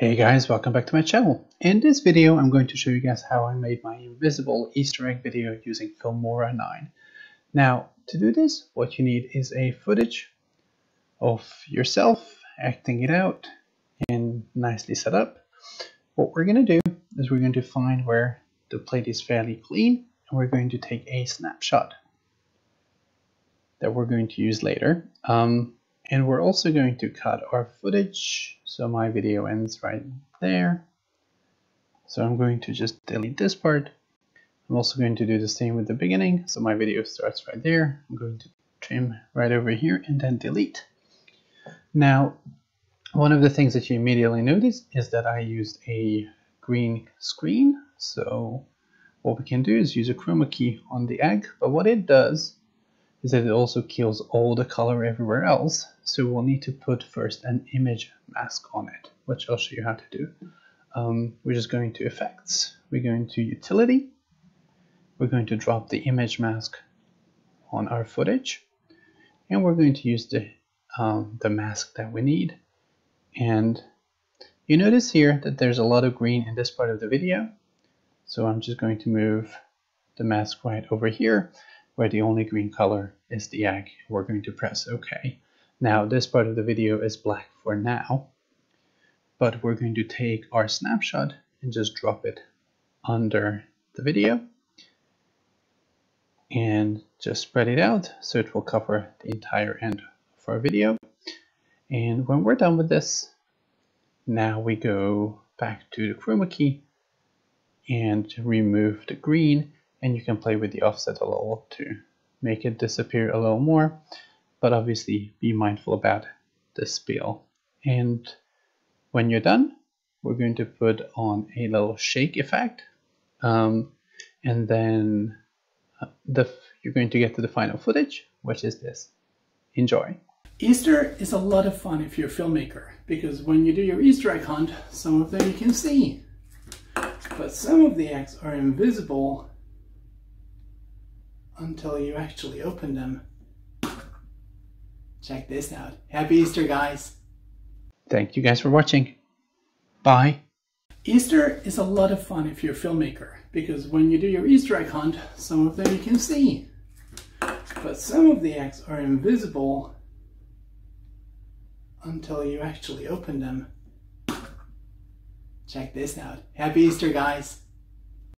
Hey guys, welcome back to my channel. In this video, I'm going to show you guys how I made my invisible Easter egg video using Filmora 9. Now, to do this, what you need is a footage of yourself acting it out and nicely set up. What we're going to do is we're going to find where the plate is fairly clean and we're going to take a snapshot that we're going to use later. Um, and we're also going to cut our footage. So my video ends right there. So I'm going to just delete this part. I'm also going to do the same with the beginning. So my video starts right there. I'm going to trim right over here and then delete. Now, one of the things that you immediately notice is that I used a green screen. So what we can do is use a chroma key on the egg. But what it does is that it also kills all the color everywhere else. So we'll need to put first an image mask on it, which I'll show you how to do. Um, we're just going to effects, we're going to utility, we're going to drop the image mask on our footage, and we're going to use the, um, the mask that we need. And you notice here that there's a lot of green in this part of the video. So I'm just going to move the mask right over here where the only green color is the egg. We're going to press OK. Now this part of the video is black for now, but we're going to take our snapshot and just drop it under the video and just spread it out so it will cover the entire end of our video. And when we're done with this, now we go back to the chroma key and remove the green and you can play with the offset a little to make it disappear a little more but obviously be mindful about the spill and when you're done we're going to put on a little shake effect um, and then uh, the you're going to get to the final footage which is this. Enjoy. Easter is a lot of fun if you're a filmmaker because when you do your Easter egg hunt some of them you can see. But some of the eggs are invisible until you actually open them. Check this out. Happy Easter, guys. Thank you guys for watching. Bye. Easter is a lot of fun if you're a filmmaker because when you do your Easter egg hunt, some of them you can see. But some of the eggs are invisible until you actually open them. Check this out. Happy Easter, guys.